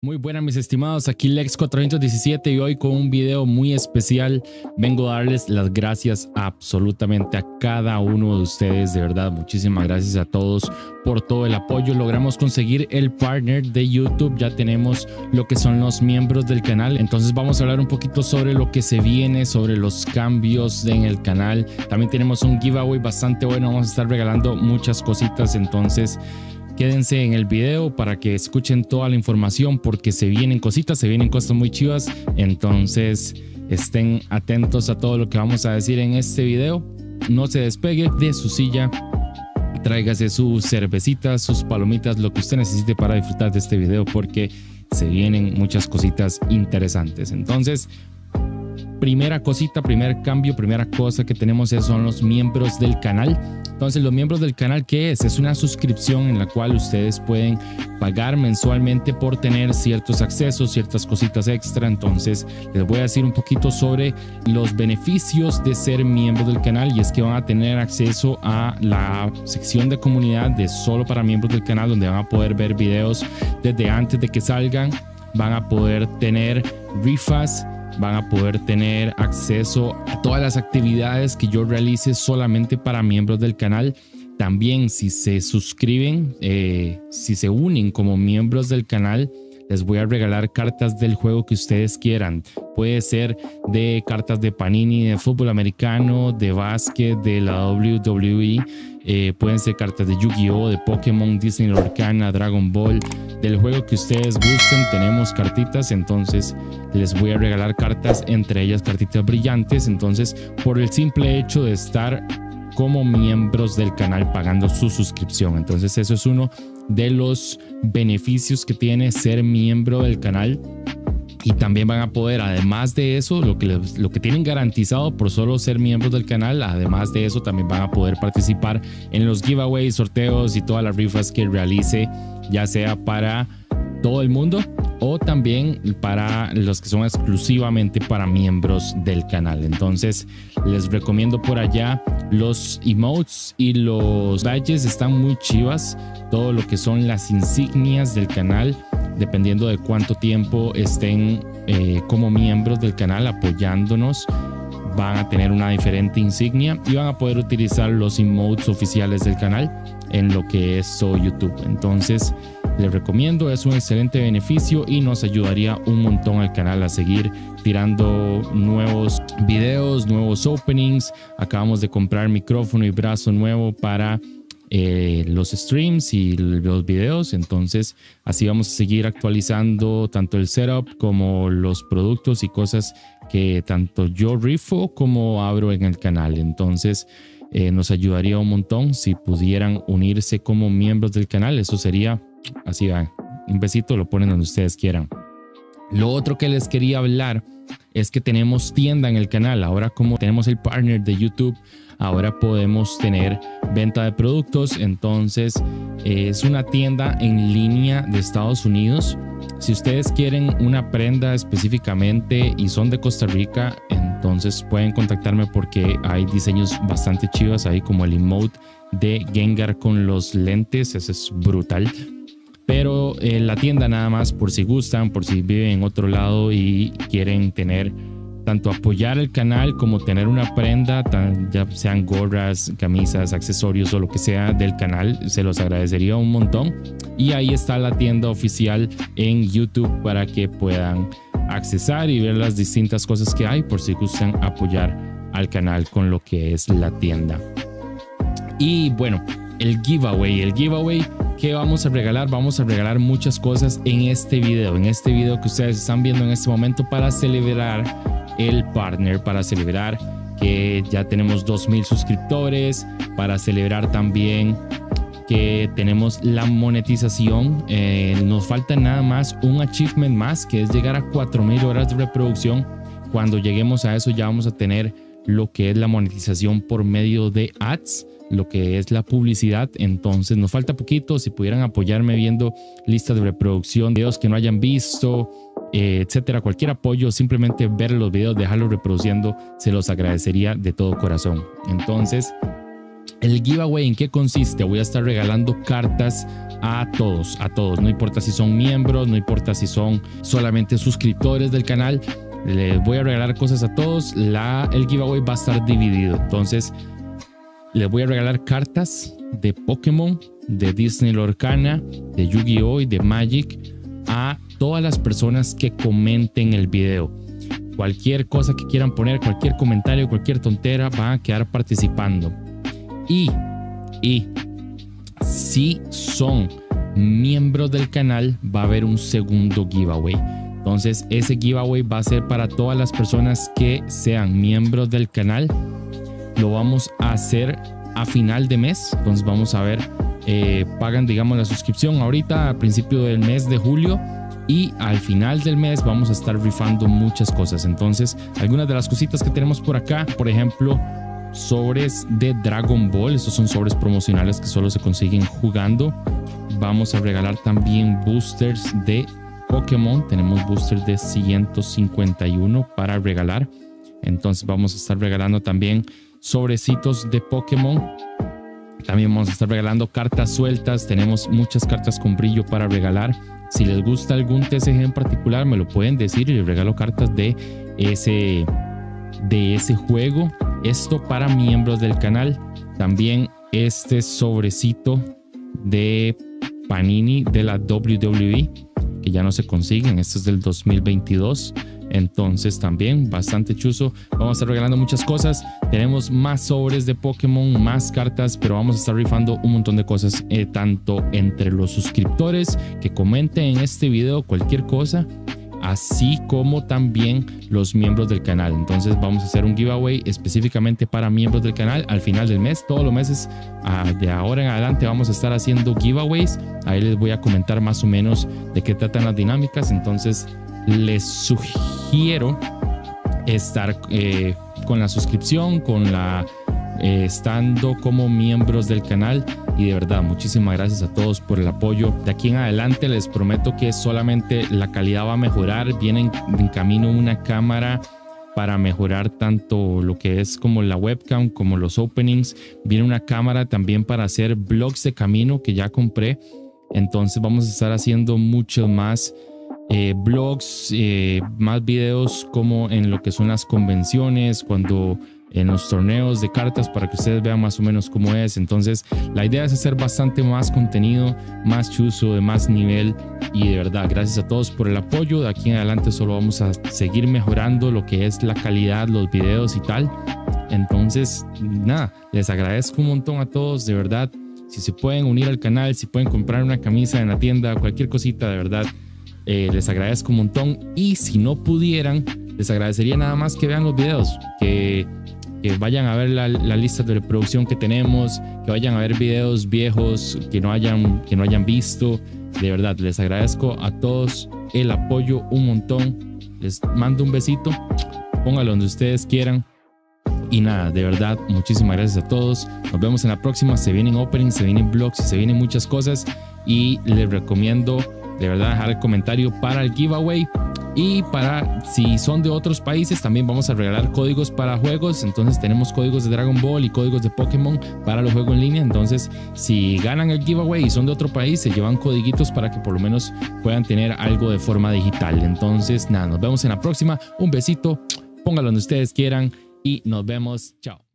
Muy buenas mis estimados, aquí Lex417 y hoy con un video muy especial vengo a darles las gracias absolutamente a cada uno de ustedes, de verdad muchísimas gracias a todos por todo el apoyo, logramos conseguir el partner de YouTube, ya tenemos lo que son los miembros del canal, entonces vamos a hablar un poquito sobre lo que se viene, sobre los cambios en el canal, también tenemos un giveaway bastante bueno, vamos a estar regalando muchas cositas, entonces Quédense en el video para que escuchen toda la información porque se vienen cositas, se vienen cosas muy chivas. Entonces estén atentos a todo lo que vamos a decir en este video. No se despegue de su silla. Tráigase sus cervecitas, sus palomitas, lo que usted necesite para disfrutar de este video porque se vienen muchas cositas interesantes. Entonces, primera cosita, primer cambio, primera cosa que tenemos son los miembros del canal. Entonces, los miembros del canal, ¿qué es? Es una suscripción en la cual ustedes pueden pagar mensualmente por tener ciertos accesos, ciertas cositas extra. Entonces, les voy a decir un poquito sobre los beneficios de ser miembro del canal y es que van a tener acceso a la sección de comunidad de solo para miembros del canal donde van a poder ver videos desde antes de que salgan, van a poder tener rifas van a poder tener acceso a todas las actividades que yo realice solamente para miembros del canal. También si se suscriben, eh, si se unen como miembros del canal, les voy a regalar cartas del juego que ustedes quieran. Puede ser de cartas de Panini, de fútbol americano, de básquet, de la WWE. Eh, pueden ser cartas de Yu-Gi-Oh, de Pokémon, Disney Lorcana, Dragon Ball. Del juego que ustedes gusten, tenemos cartitas. Entonces les voy a regalar cartas, entre ellas cartitas brillantes. Entonces, por el simple hecho de estar como miembros del canal pagando su suscripción. Entonces, eso es uno de los beneficios que tiene ser miembro del canal. Y también van a poder, además de eso, lo que, lo que tienen garantizado por solo ser miembros del canal, además de eso, también van a poder participar en los giveaways, sorteos y todas las rifas que realice, ya sea para todo el mundo o también para los que son exclusivamente para miembros del canal. Entonces les recomiendo por allá los emotes y los badges están muy chivas. Todo lo que son las insignias del canal, dependiendo de cuánto tiempo estén eh, como miembros del canal apoyándonos van a tener una diferente insignia y van a poder utilizar los emotes oficiales del canal en lo que es YouTube. Entonces, les recomiendo, es un excelente beneficio y nos ayudaría un montón al canal a seguir tirando nuevos videos, nuevos openings. Acabamos de comprar micrófono y brazo nuevo para eh, los streams y los videos. Entonces, así vamos a seguir actualizando tanto el setup como los productos y cosas que tanto yo rifo como abro en el canal. Entonces, eh, nos ayudaría un montón si pudieran unirse como miembros del canal. Eso sería Así va. Un besito, lo ponen donde ustedes quieran. Lo otro que les quería hablar es que tenemos tienda en el canal. Ahora como tenemos el partner de YouTube, ahora podemos tener venta de productos. Entonces es una tienda en línea de Estados Unidos. Si ustedes quieren una prenda específicamente y son de Costa Rica, entonces pueden contactarme porque hay diseños bastante chivos ahí como el emote de Gengar con los lentes. Ese es brutal pero eh, la tienda nada más por si gustan, por si viven en otro lado y quieren tener tanto apoyar el canal como tener una prenda, ya sean gorras, camisas, accesorios o lo que sea del canal, se los agradecería un montón. Y ahí está la tienda oficial en YouTube para que puedan accesar y ver las distintas cosas que hay por si gustan apoyar al canal con lo que es la tienda. Y bueno, el giveaway, el giveaway ¿Qué vamos a regalar? Vamos a regalar muchas cosas en este video, en este video que ustedes están viendo en este momento para celebrar el partner, para celebrar que ya tenemos 2000 suscriptores, para celebrar también que tenemos la monetización. Eh, nos falta nada más un achievement más, que es llegar a 4000 horas de reproducción. Cuando lleguemos a eso ya vamos a tener lo que es la monetización por medio de ads lo que es la publicidad. Entonces nos falta poquito. Si pudieran apoyarme viendo listas de reproducción, videos que no hayan visto, eh, etcétera, cualquier apoyo, simplemente ver los videos, dejarlos reproduciendo, se los agradecería de todo corazón. Entonces, El giveaway en qué consiste? Voy a estar regalando cartas a todos, a todos. No importa si son miembros, no importa si son solamente suscriptores del canal. Les voy a regalar cosas a todos. La, el giveaway va a estar dividido. Entonces, les voy a regalar cartas de Pokémon, de Disney Lorcana, de Yu-Gi-Oh! y de Magic a todas las personas que comenten el video. Cualquier cosa que quieran poner, cualquier comentario, cualquier tontera, van a quedar participando. Y, y si son miembros del canal, va a haber un segundo giveaway. Entonces, ese giveaway va a ser para todas las personas que sean miembros del canal. Lo vamos a hacer a final de mes. Entonces, vamos a ver, eh, pagan, digamos, la suscripción ahorita a principio del mes de julio. Y al final del mes vamos a estar rifando muchas cosas. Entonces, algunas de las cositas que tenemos por acá, por ejemplo, sobres de Dragon Ball. Estos son sobres promocionales que solo se consiguen jugando. Vamos a regalar también boosters de Pokémon. Tenemos boosters de 151 para regalar. Entonces vamos a estar regalando también sobrecitos de Pokémon. También vamos a estar regalando cartas sueltas. Tenemos muchas cartas con brillo para regalar. Si les gusta algún TCG en particular, me lo pueden decir y les regalo cartas de ese, de ese juego. Esto para miembros del canal. También este sobrecito de Panini de la WWE que ya no se consiguen. Este es del 2022. Entonces también bastante chuzo. Vamos a estar regalando muchas cosas. Tenemos más sobres de Pokémon, más cartas, pero vamos a estar rifando un montón de cosas, eh, tanto entre los suscriptores que comenten en este video cualquier cosa así como también los miembros del canal. Entonces vamos a hacer un giveaway específicamente para miembros del canal al final del mes. Todos los meses ah, de ahora en adelante vamos a estar haciendo giveaways. Ahí les voy a comentar más o menos de qué tratan las dinámicas. Entonces les sugiero estar eh, con la suscripción, con la eh, estando como miembros del canal y de verdad muchísimas gracias a todos por el apoyo. De aquí en adelante les prometo que solamente la calidad va a mejorar, viene en, camino una cámara para mejorar tanto lo que es como la webcam como los openings. Viene una cámara también para hacer vlogs de camino que ya compré. Entonces vamos a estar haciendo muchos más eh, blogs, eh, más videos como en lo que son las convenciones, cuando en los torneos de cartas para que ustedes vean más o menos cómo es. Entonces, la idea es hacer bastante más contenido, más chuzo, de más nivel. Y de verdad, gracias a todos por el apoyo. De aquí en adelante solo vamos a seguir mejorando lo que es la calidad, los videos y tal. Entonces, nada, les agradezco un montón a todos, de verdad. Si se pueden unir al canal, si pueden comprar una camisa en la tienda, cualquier cosita, de verdad, eh, les agradezco un montón. Y si no pudieran, les agradecería nada más que vean los videos, que vayan a ver la, lista de reproducción que tenemos, que vayan a ver videos viejos que no hayan, que no hayan visto. De verdad, les agradezco a todos el apoyo un montón. Les mando un besito, póngalo donde ustedes quieran. Y nada, de verdad, muchísimas gracias a todos. Nos vemos en la próxima. Se vienen openings, se vienen blogs, se vienen muchas cosas. Y les recomiendo de verdad dejar el comentario para el giveaway y para si son de otros países, también vamos a regalar códigos para juegos. Entonces tenemos códigos de Dragon Ball y códigos de Pokémon para los juegos en línea. Entonces, si ganan el giveaway y son de otro país, se llevan codiguitos para que por lo menos puedan tener algo de forma digital. Entonces, nada, nos vemos en la próxima. Un besito, póngalo donde ustedes quieran y nos vemos. Chao.